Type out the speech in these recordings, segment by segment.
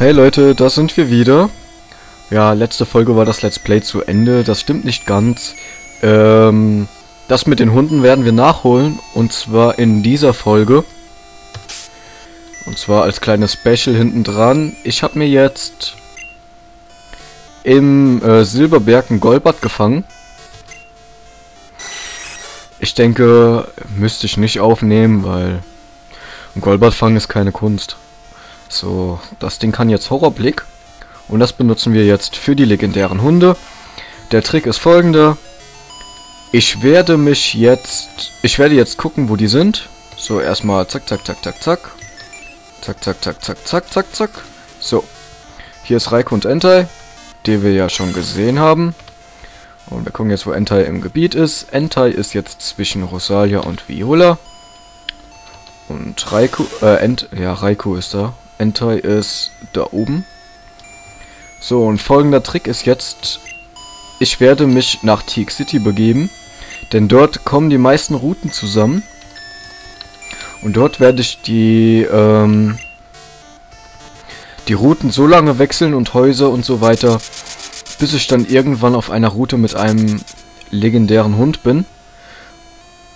Hey Leute, da sind wir wieder. Ja, letzte Folge war das Let's Play zu Ende. Das stimmt nicht ganz. Ähm, das mit den Hunden werden wir nachholen. Und zwar in dieser Folge. Und zwar als kleines Special hinten dran. Ich habe mir jetzt im äh, Silberberg ein Golbad gefangen. Ich denke, müsste ich nicht aufnehmen, weil ein Golbad fangen ist keine Kunst. So, das Ding kann jetzt Horrorblick. Und das benutzen wir jetzt für die legendären Hunde. Der Trick ist folgender. Ich werde mich jetzt... Ich werde jetzt gucken, wo die sind. So, erstmal zack, zack, zack, zack, zack. Zack, zack, zack, zack, zack, zack, zack. So. Hier ist Reiko und Entei, die wir ja schon gesehen haben. Und wir gucken jetzt, wo Entei im Gebiet ist. Entei ist jetzt zwischen Rosalia und Viola. Und Raikou, äh, Ent, ja, Raikou ist da. Entei ist da oben. So, und folgender Trick ist jetzt, ich werde mich nach Teak City begeben, denn dort kommen die meisten Routen zusammen. Und dort werde ich die, ähm, die Routen so lange wechseln und Häuser und so weiter, bis ich dann irgendwann auf einer Route mit einem legendären Hund bin.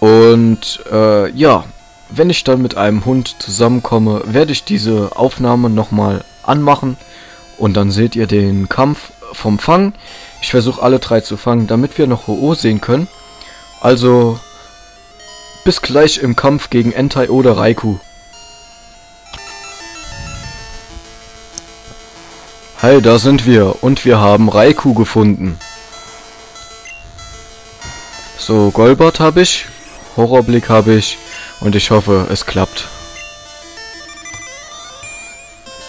Und, äh, ja, wenn ich dann mit einem Hund zusammenkomme, werde ich diese Aufnahme nochmal anmachen und dann seht ihr den Kampf vom Fang. Ich versuche alle drei zu fangen, damit wir noch Ho-Oh sehen können. Also bis gleich im Kampf gegen Entai oder Raikou. Hey, da sind wir und wir haben Raikou gefunden. So, Golbert habe ich, Horrorblick habe ich und ich hoffe, es klappt.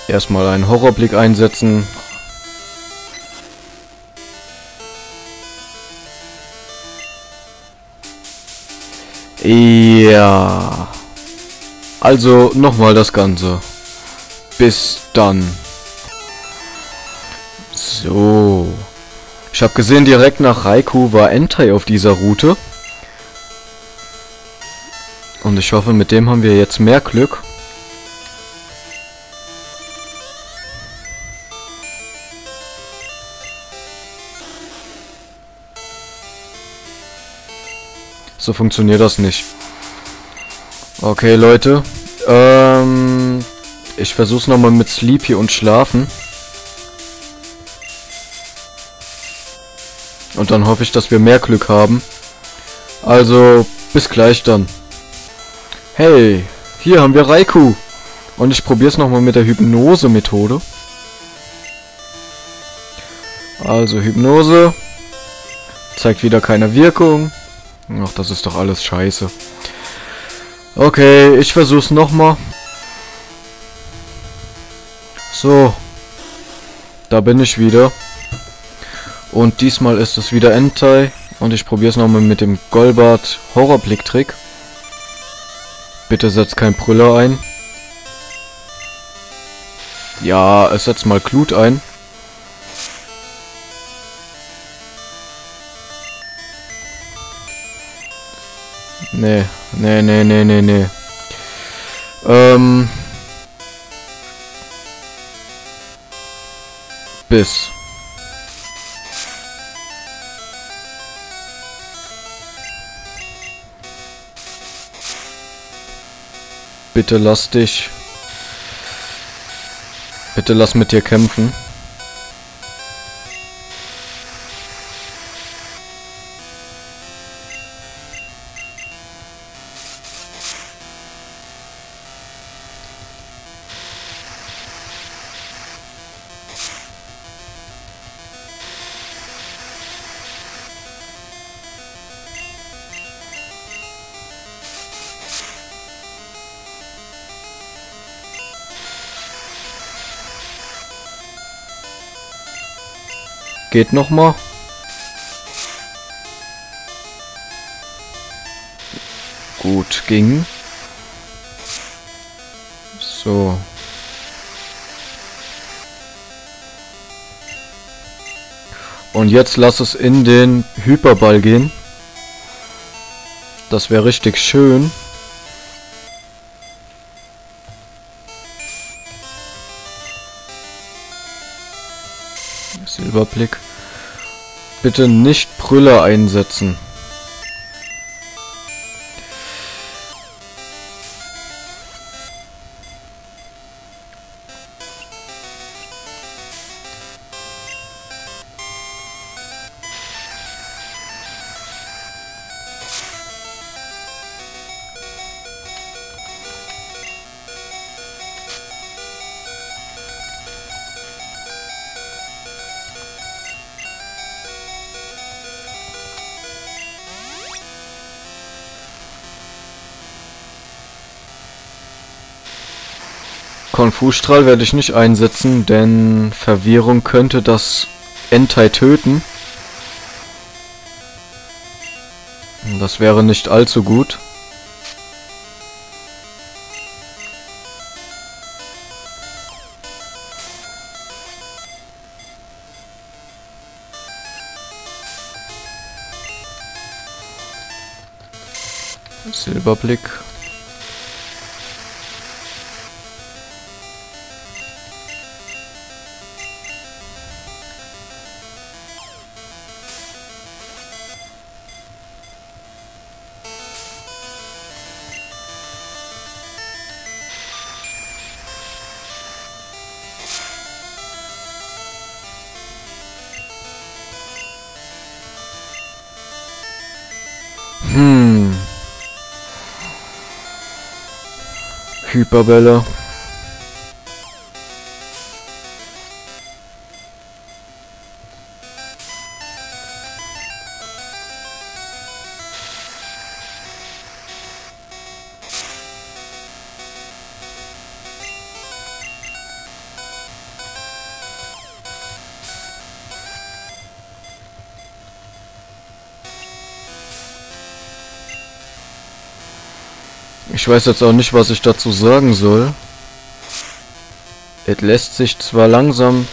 Erstmal einen Horrorblick einsetzen. Ja. Also nochmal das Ganze. Bis dann. So. Ich habe gesehen, direkt nach Raikou war Entei auf dieser Route. Und ich hoffe, mit dem haben wir jetzt mehr Glück. So funktioniert das nicht. Okay, Leute. Ähm, ich versuch's nochmal mit Sleepy und Schlafen. Und dann hoffe ich, dass wir mehr Glück haben. Also, bis gleich dann. Hey, hier haben wir Raikou. Und ich probiere es nochmal mit der Hypnose-Methode. Also Hypnose. Zeigt wieder keine Wirkung. Ach, das ist doch alles scheiße. Okay, ich versuch's nochmal. So. Da bin ich wieder. Und diesmal ist es wieder Entei. Und ich probiere es nochmal mit dem Golbart Horrorblick-Trick. Bitte setzt kein Brüller ein. Ja, es setzt mal Glut ein. Nee, nee, nee, nee, nee, nee. Ähm. Bis. Bitte lass dich. Bitte lass mit dir kämpfen. Geht noch mal. Gut, ging. So. Und jetzt lass es in den Hyperball gehen. Das wäre richtig schön. Silberblick. Bitte nicht Brüller einsetzen. Konfusstrahl werde ich nicht einsetzen, denn Verwirrung könnte das Entei töten. Das wäre nicht allzu gut. Silberblick. Hm. Hyperbälle. Ich weiß jetzt auch nicht, was ich dazu sagen soll. Es lässt sich zwar langsam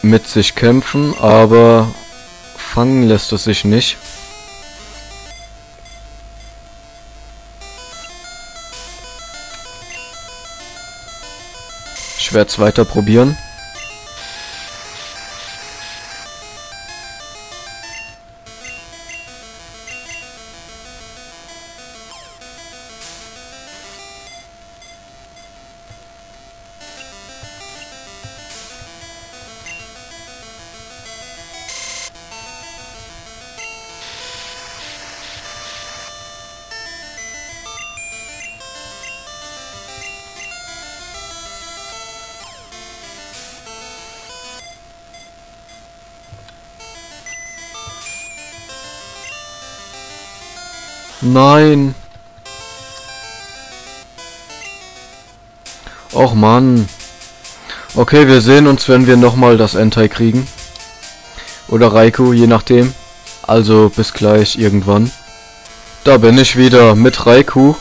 mit sich kämpfen, aber fangen lässt es sich nicht. Ich werde es weiter probieren. Nein. Och Mann. Okay, wir sehen uns, wenn wir nochmal das Entei kriegen. Oder Raikou, je nachdem. Also bis gleich irgendwann. Da bin ich wieder mit Raikou.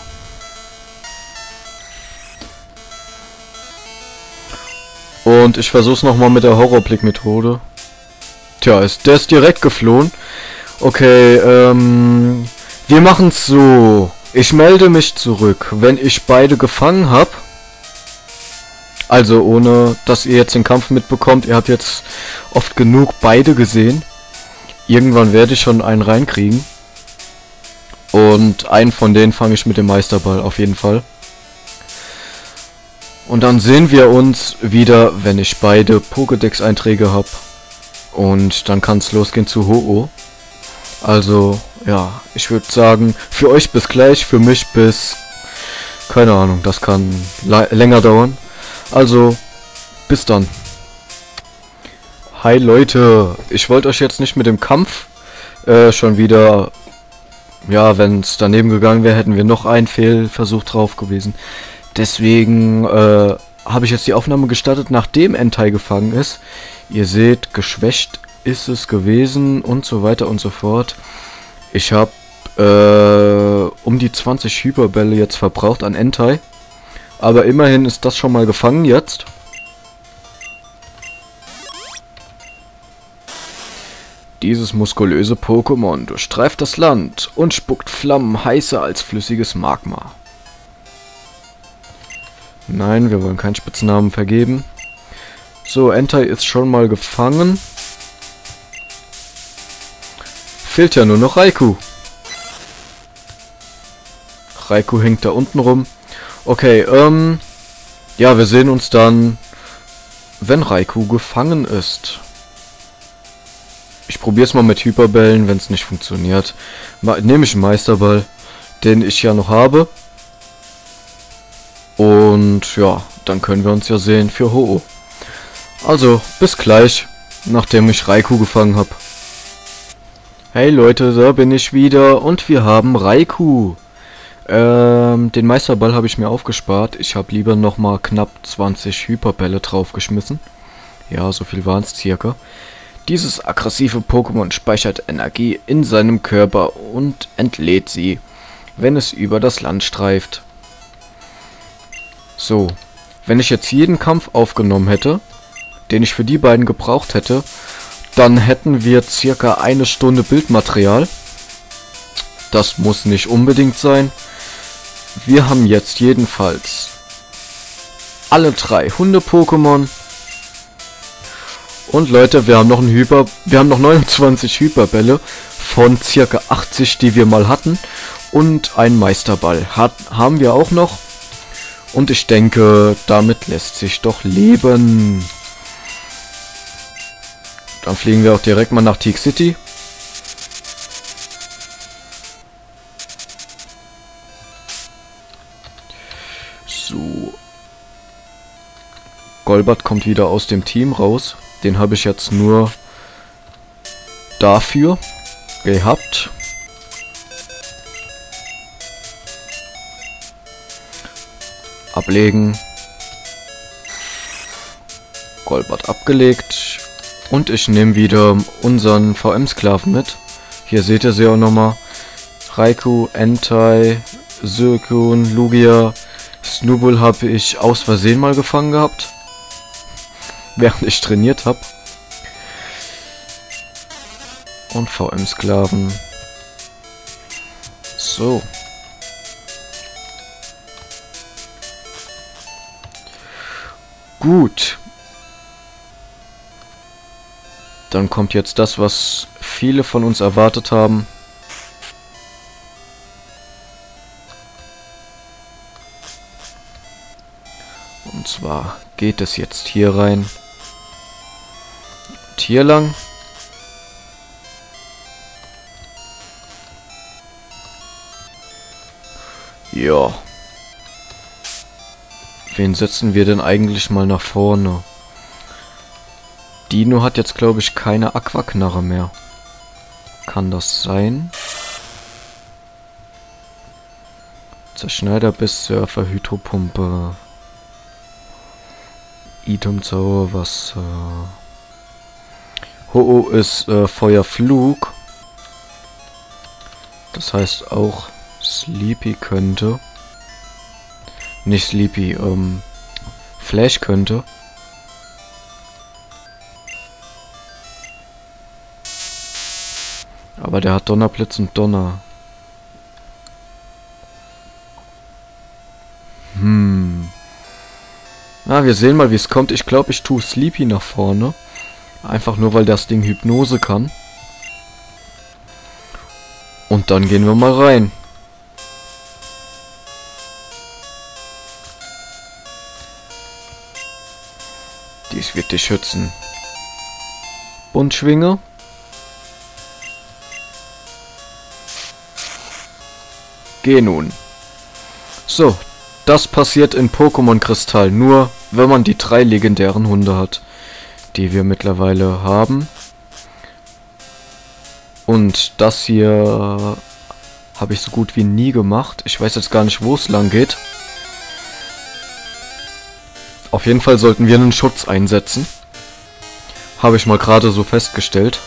Und ich versuch's nochmal mit der Horrorblick-Methode. Tja, ist, der ist direkt geflohen. Okay, ähm... Wir machen's so. Ich melde mich zurück, wenn ich beide gefangen habe. Also ohne, dass ihr jetzt den Kampf mitbekommt. Ihr habt jetzt oft genug beide gesehen. Irgendwann werde ich schon einen reinkriegen. Und einen von denen fange ich mit dem Meisterball auf jeden Fall. Und dann sehen wir uns wieder, wenn ich beide Pokédex-Einträge habe. Und dann kann es losgehen zu Ho-Oh. Also, ja, ich würde sagen, für euch bis gleich, für mich bis... Keine Ahnung, das kann länger dauern. Also, bis dann. Hi Leute, ich wollte euch jetzt nicht mit dem Kampf äh, schon wieder... Ja, wenn es daneben gegangen wäre, hätten wir noch einen Fehlversuch drauf gewesen. Deswegen äh, habe ich jetzt die Aufnahme gestartet, nachdem Entei gefangen ist. Ihr seht, geschwächt ist es gewesen und so weiter und so fort. Ich habe äh, um die 20 Hyperbälle jetzt verbraucht an Entei. Aber immerhin ist das schon mal gefangen jetzt. Dieses muskulöse Pokémon durchstreift das Land und spuckt Flammen heißer als flüssiges Magma. Nein, wir wollen keinen Spitznamen vergeben. So, Entei ist schon mal gefangen. Fehlt ja nur noch Raikou. Raikou hängt da unten rum. Okay, ähm... Ja, wir sehen uns dann, wenn Raikou gefangen ist. Ich probiere es mal mit Hyperbällen, wenn es nicht funktioniert. Nehme ich einen Meisterball, den ich ja noch habe. Und ja, dann können wir uns ja sehen für Ho-Oh. Also, bis gleich, nachdem ich Raikou gefangen habe. Hey Leute, da bin ich wieder und wir haben Raikou. Ähm, den Meisterball habe ich mir aufgespart. Ich habe lieber nochmal knapp 20 Hyperbälle draufgeschmissen. Ja, so viel waren es circa. Dieses aggressive Pokémon speichert Energie in seinem Körper und entlädt sie, wenn es über das Land streift. So, wenn ich jetzt jeden Kampf aufgenommen hätte, den ich für die beiden gebraucht hätte, dann hätten wir circa eine Stunde Bildmaterial. Das muss nicht unbedingt sein. Wir haben jetzt jedenfalls alle drei Hunde-Pokémon. Und Leute, wir haben noch einen Hyper, wir haben noch 29 Hyperbälle von circa 80, die wir mal hatten. Und einen Meisterball hat, haben wir auch noch. Und ich denke, damit lässt sich doch leben. Dann fliegen wir auch direkt mal nach Teak City. So. Golbert kommt wieder aus dem Team raus. Den habe ich jetzt nur dafür gehabt. Ablegen. Golbert abgelegt. Und ich nehme wieder unseren VM-Sklaven mit. Hier seht ihr sie auch nochmal. Raikou, Entei, Sirkun, Lugia, Snubbull habe ich aus Versehen mal gefangen gehabt. Während ich trainiert habe. Und VM-Sklaven. So. Gut. Dann kommt jetzt das, was viele von uns erwartet haben. Und zwar geht es jetzt hier rein. Und hier lang. Ja. Wen setzen wir denn eigentlich mal nach vorne? Dino hat jetzt, glaube ich, keine Aquaknarre mehr. Kann das sein? Zerschneider bis Surfer, Hydropumpe. Item Zauberwasser. Ho-Oh ist äh, Feuerflug. Das heißt auch Sleepy könnte. Nicht Sleepy, ähm, Flash könnte. Aber der hat Donnerblitz und Donner. Hm. Na, wir sehen mal, wie es kommt. Ich glaube, ich tue Sleepy nach vorne. Einfach nur, weil das Ding Hypnose kann. Und dann gehen wir mal rein. Dies wird dich schützen. Buntschwinge. Geh nun. So, das passiert in Pokémon Kristall nur, wenn man die drei legendären Hunde hat, die wir mittlerweile haben. Und das hier habe ich so gut wie nie gemacht. Ich weiß jetzt gar nicht, wo es lang geht. Auf jeden Fall sollten wir einen Schutz einsetzen. Habe ich mal gerade so festgestellt.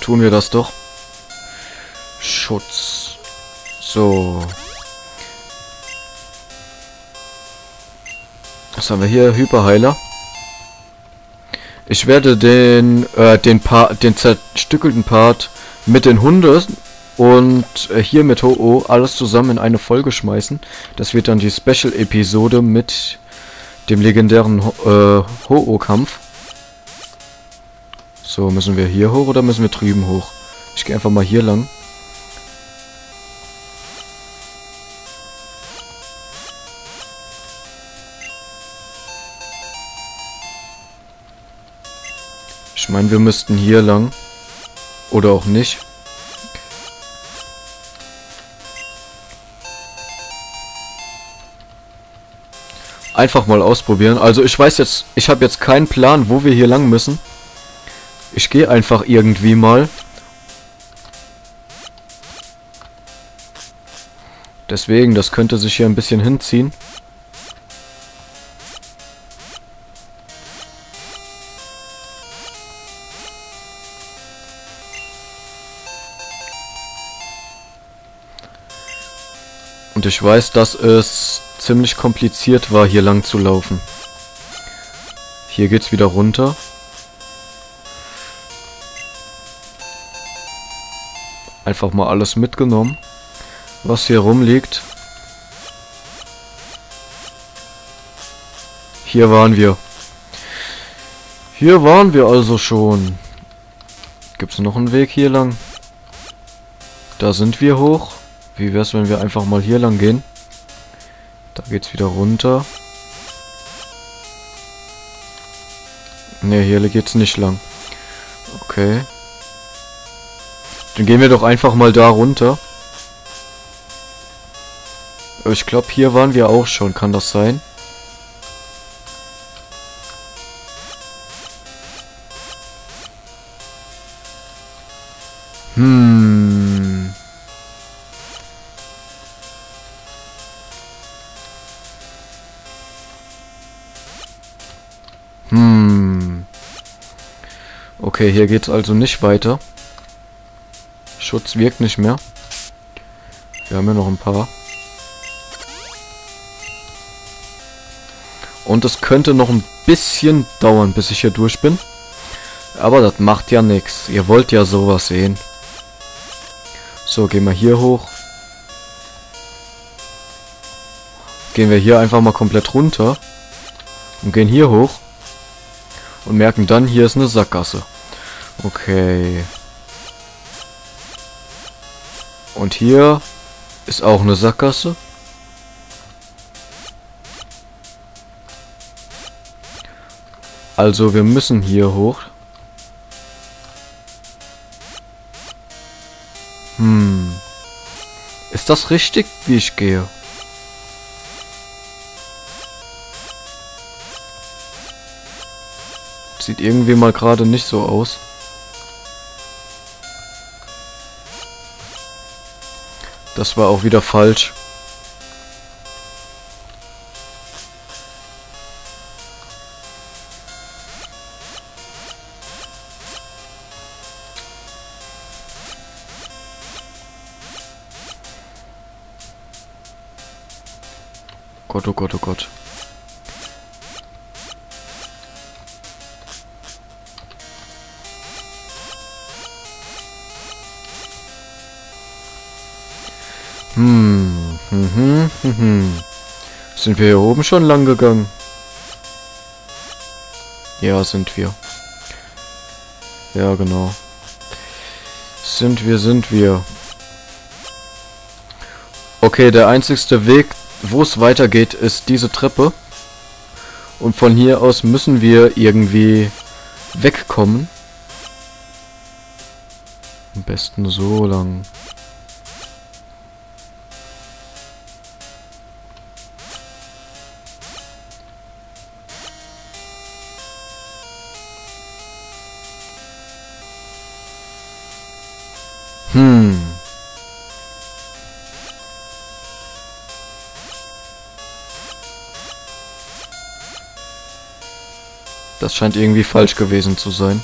Tun wir das doch. Schutz. So. Was haben wir hier? Hyperheiler. Ich werde den, äh, den, pa den zerstückelten Part mit den Hunden und äh, hier mit Ho-Oh alles zusammen in eine Folge schmeißen. Das wird dann die Special-Episode mit dem legendären äh, Ho-Oh-Kampf. So, müssen wir hier hoch oder müssen wir drüben hoch? Ich gehe einfach mal hier lang. Ich meine, wir müssten hier lang. Oder auch nicht. Einfach mal ausprobieren. Also ich weiß jetzt, ich habe jetzt keinen Plan, wo wir hier lang müssen. Ich gehe einfach irgendwie mal. Deswegen, das könnte sich hier ein bisschen hinziehen. Und ich weiß, dass es ziemlich kompliziert war, hier lang zu laufen. Hier geht's wieder runter. Einfach mal alles mitgenommen, was hier rumliegt. Hier waren wir. Hier waren wir also schon. Gibt es noch einen Weg hier lang? Da sind wir hoch. Wie wäre es, wenn wir einfach mal hier lang gehen? Da geht's wieder runter. Ne, hier geht's nicht lang. Okay. Dann gehen wir doch einfach mal da runter. Ich glaube, hier waren wir auch schon. Kann das sein? Hm. Hm. Okay, hier geht's also nicht weiter. Schutz wirkt nicht mehr. Wir haben ja noch ein paar. Und es könnte noch ein bisschen dauern, bis ich hier durch bin. Aber das macht ja nichts. Ihr wollt ja sowas sehen. So, gehen wir hier hoch. Gehen wir hier einfach mal komplett runter. Und gehen hier hoch. Und merken dann, hier ist eine Sackgasse. Okay. Und hier ist auch eine Sackgasse. Also wir müssen hier hoch. Hm. Ist das richtig, wie ich gehe? Sieht irgendwie mal gerade nicht so aus. Das war auch wieder falsch. Gott, oh Gott, oh Gott. Hm. Sind wir hier oben schon lang gegangen? Ja, sind wir. Ja, genau. Sind wir, sind wir. Okay, der einzigste Weg, wo es weitergeht, ist diese Treppe. Und von hier aus müssen wir irgendwie wegkommen. Am besten so lang. Das scheint irgendwie falsch gewesen zu sein.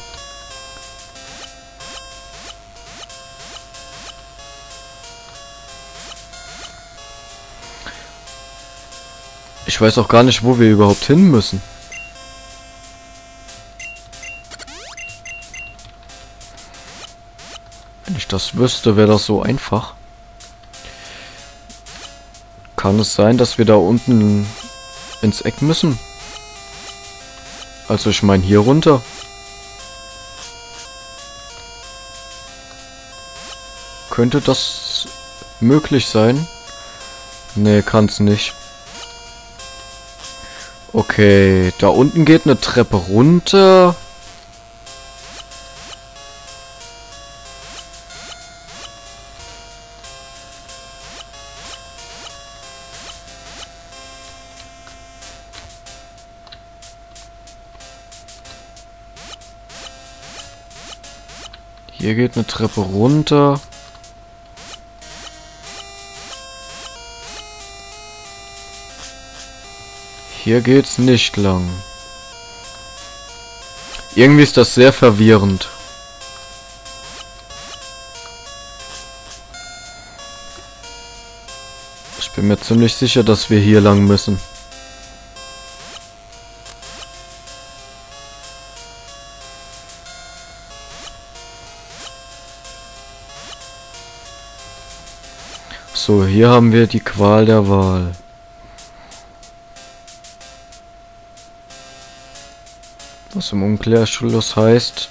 Ich weiß auch gar nicht, wo wir überhaupt hin müssen. Wenn ich das wüsste, wäre das so einfach. Kann es sein, dass wir da unten ins Eck müssen? Also ich meine hier runter. Könnte das möglich sein? Nee, kann's nicht. Okay, da unten geht eine Treppe runter. Hier geht eine Treppe runter. Hier geht's nicht lang. Irgendwie ist das sehr verwirrend. Ich bin mir ziemlich sicher, dass wir hier lang müssen. So, hier haben wir die Qual der Wahl. Was im Umkehrschluss heißt,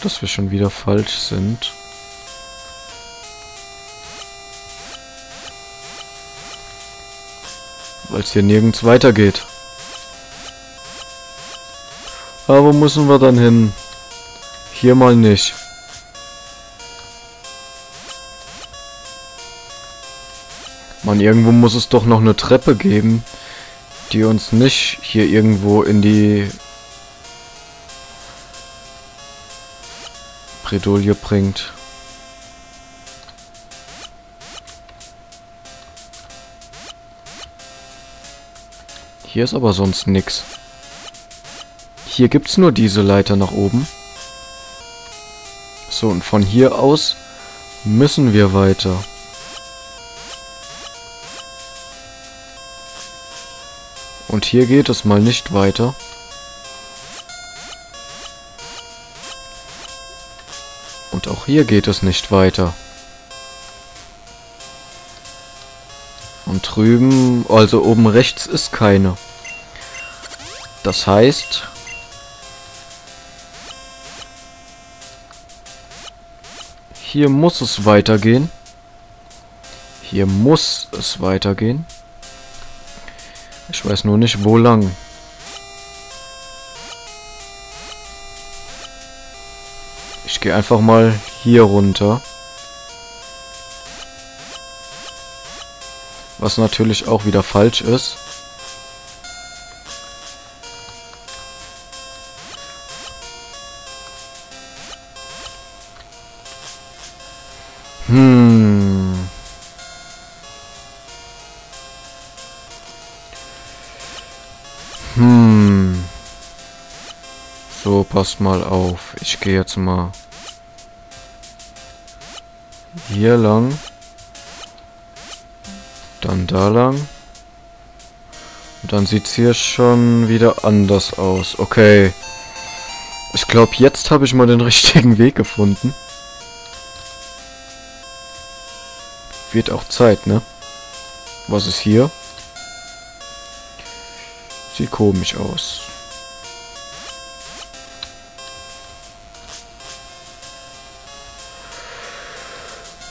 dass wir schon wieder falsch sind. Weil es hier nirgends weitergeht. Aber wo müssen wir dann hin? Hier mal nicht. Man, irgendwo muss es doch noch eine Treppe geben, die uns nicht hier irgendwo in die Bredouille bringt. Hier ist aber sonst nix. Hier gibt's nur diese Leiter nach oben. So, und von hier aus müssen wir weiter. Und hier geht es mal nicht weiter. Und auch hier geht es nicht weiter. Und drüben, also oben rechts ist keine. Das heißt... Hier muss es weitergehen. Hier muss es weitergehen. Ich weiß nur nicht, wo lang. Ich gehe einfach mal hier runter. Was natürlich auch wieder falsch ist. Passt mal auf. Ich gehe jetzt mal hier lang. Dann da lang. Und dann sieht es hier schon wieder anders aus. Okay. Ich glaube, jetzt habe ich mal den richtigen Weg gefunden. Wird auch Zeit, ne? Was ist hier? Sieht komisch aus.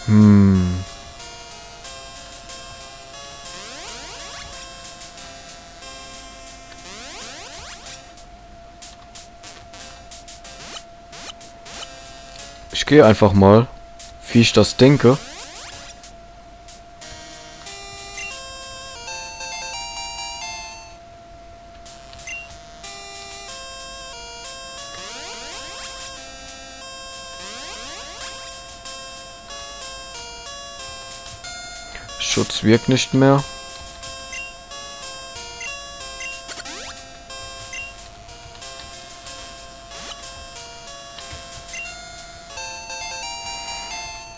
Hm. Ich gehe einfach mal, wie ich das denke. Wirkt nicht mehr.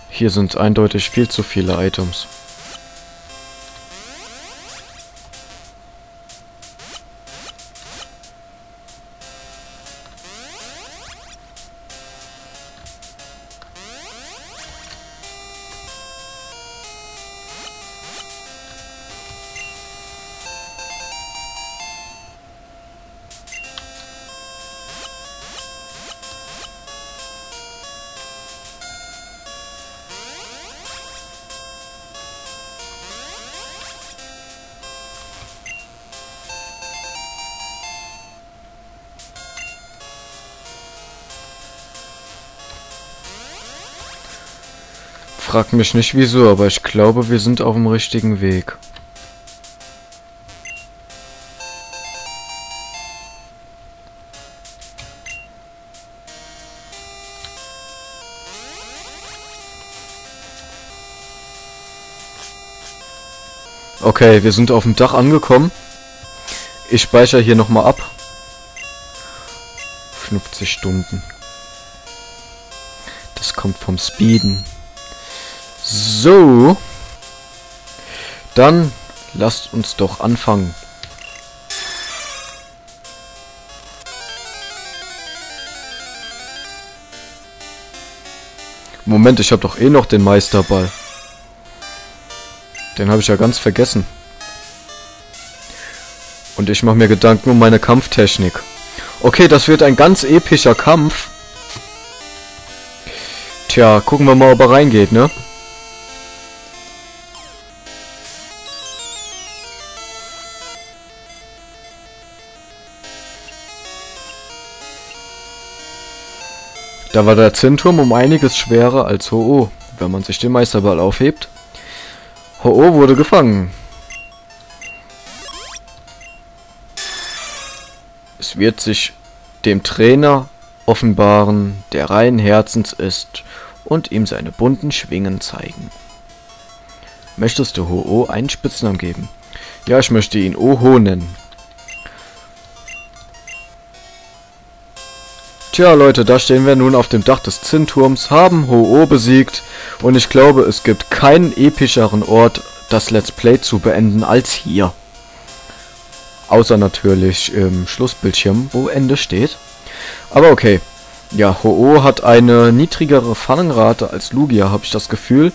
Hier sind eindeutig viel zu viele Items. Frag mich nicht wieso, aber ich glaube, wir sind auf dem richtigen Weg. Okay, wir sind auf dem Dach angekommen. Ich speichere hier nochmal ab. 50 Stunden. Das kommt vom Speeden. So. Dann lasst uns doch anfangen. Moment, ich habe doch eh noch den Meisterball. Den habe ich ja ganz vergessen. Und ich mache mir Gedanken um meine Kampftechnik. Okay, das wird ein ganz epischer Kampf. Tja, gucken wir mal, ob er reingeht, ne? Da war der Zinnturm um einiges schwerer als Ho-Oh, wenn man sich den Meisterball aufhebt. Ho-Oh wurde gefangen. Es wird sich dem Trainer offenbaren, der rein Herzens ist und ihm seine bunten Schwingen zeigen. Möchtest du Ho-Oh einen Spitznamen geben? Ja, ich möchte ihn Oho nennen. Tja, Leute, da stehen wir nun auf dem Dach des Zinnturms, haben Ho-Oh besiegt und ich glaube, es gibt keinen epischeren Ort, das Let's Play zu beenden, als hier. Außer natürlich im Schlussbildschirm, wo Ende steht. Aber okay. Ja, Ho-Oh hat eine niedrigere Fangenrate als Lugia, habe ich das Gefühl.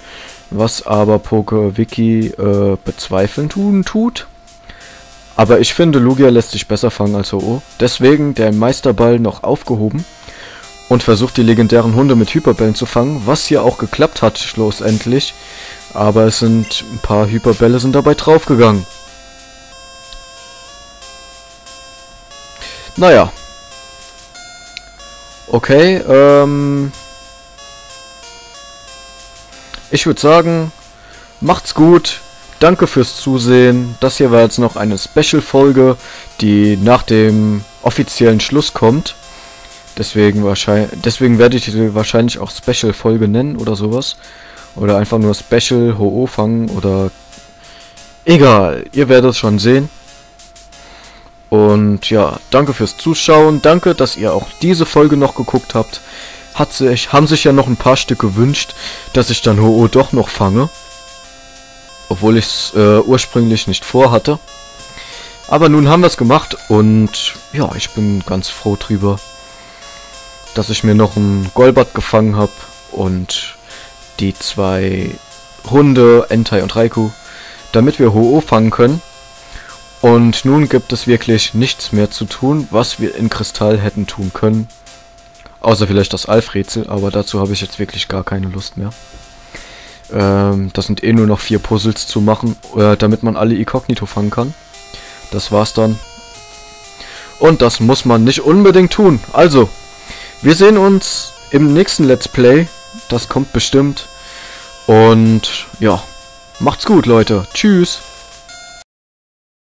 Was aber PokeWiki äh, bezweifeln tun tut. Aber ich finde, Lugia lässt sich besser fangen als Ho-Oh. Deswegen der Meisterball noch aufgehoben. Und versucht die legendären Hunde mit Hyperbällen zu fangen. Was hier auch geklappt hat, schlussendlich. Aber es sind ein paar Hyperbälle sind dabei draufgegangen. Naja. Okay, ähm... Ich würde sagen, macht's gut. Danke fürs Zusehen. Das hier war jetzt noch eine Special-Folge, die nach dem offiziellen Schluss kommt. Deswegen deswegen werde ich die wahrscheinlich auch Special-Folge nennen oder sowas. Oder einfach nur Special Ho-Oh fangen oder... Egal, ihr werdet es schon sehen. Und ja, danke fürs Zuschauen. Danke, dass ihr auch diese Folge noch geguckt habt. Hat sich, haben sich ja noch ein paar Stück gewünscht, dass ich dann Ho-Oh doch noch fange. Obwohl ich es äh, ursprünglich nicht vorhatte. Aber nun haben wir es gemacht und ja, ich bin ganz froh drüber, dass ich mir noch ein Golbat gefangen habe und die zwei Hunde, Entai und Raikou, damit wir Ho-Oh fangen können. Und nun gibt es wirklich nichts mehr zu tun, was wir in Kristall hätten tun können. Außer vielleicht das Alf-Rätsel, aber dazu habe ich jetzt wirklich gar keine Lust mehr. Ähm, das sind eh nur noch vier Puzzles zu machen, äh, damit man alle Inkognito fangen kann. Das war's dann. Und das muss man nicht unbedingt tun. Also, wir sehen uns im nächsten Let's Play. Das kommt bestimmt. Und ja, macht's gut, Leute. Tschüss.